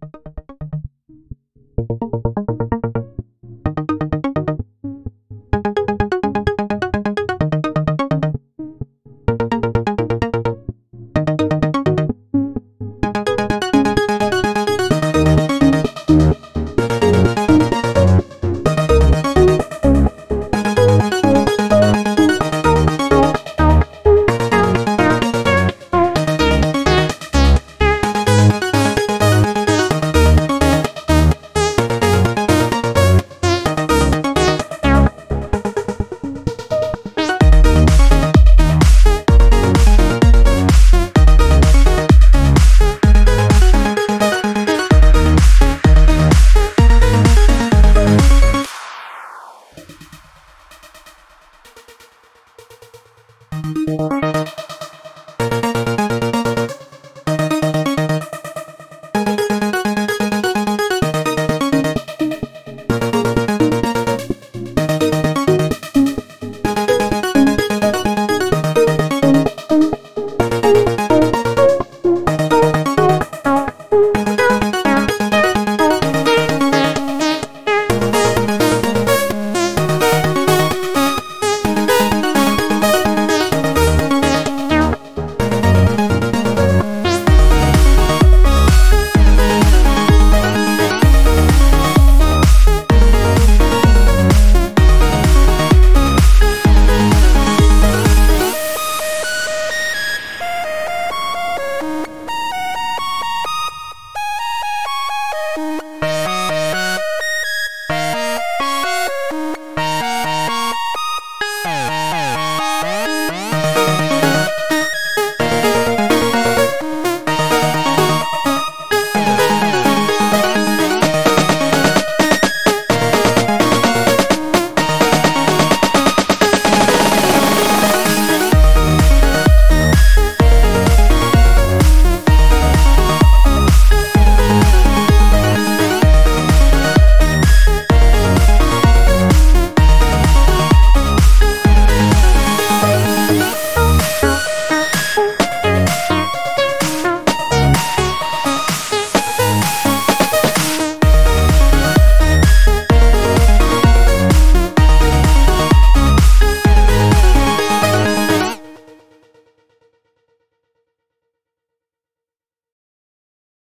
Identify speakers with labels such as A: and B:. A: Thank you. Música